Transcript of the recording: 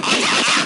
Ah!